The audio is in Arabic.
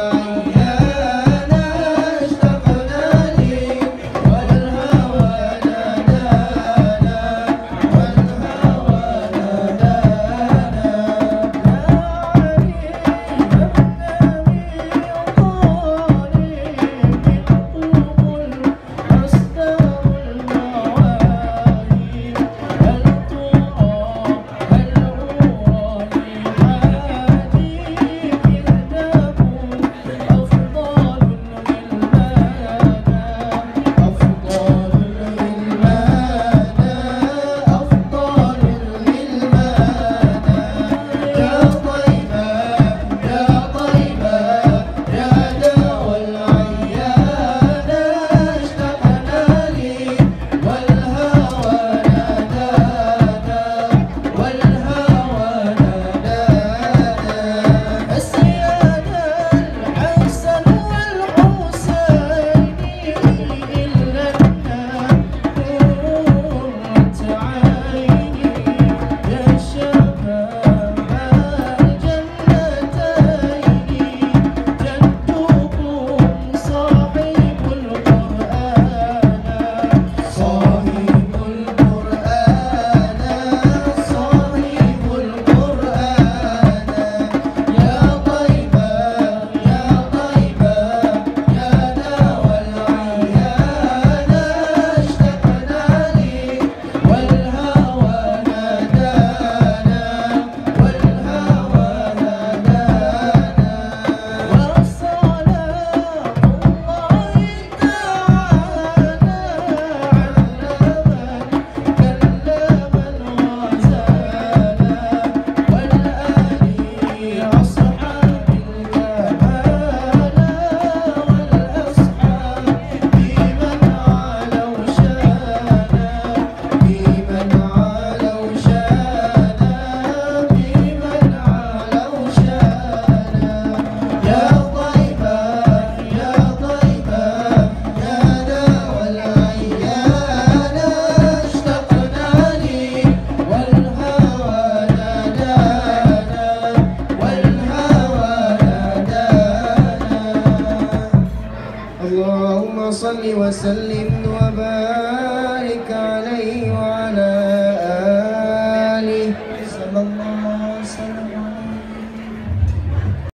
Bye. صل وسلم وبارك